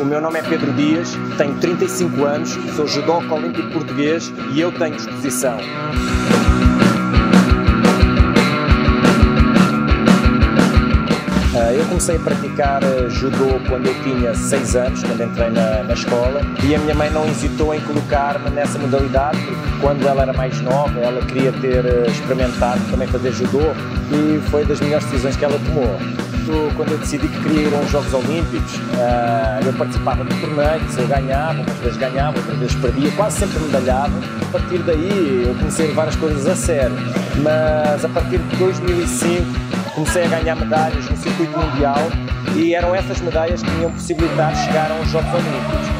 O meu nome é Pedro Dias, tenho 35 anos, sou judoca olímpico português e eu tenho disposição. Ah, eu comecei a praticar ah, judô quando eu tinha 6 anos, quando entrei na, na escola, e a minha mãe não hesitou em colocar-me nessa modalidade, porque quando ela era mais nova, ela queria ter ah, experimentado também fazer judô, e foi das melhores decisões que ela tomou quando eu decidi que queria ir Jogos Olímpicos, eu participava de torneios, eu ganhava, umas vezes ganhava, outras vezes perdia, quase sempre medalhava. A partir daí eu comecei a levar as coisas a sério, mas a partir de 2005 comecei a ganhar medalhas no circuito mundial e eram essas medalhas que me iam possibilitar chegar aos Jogos Olímpicos.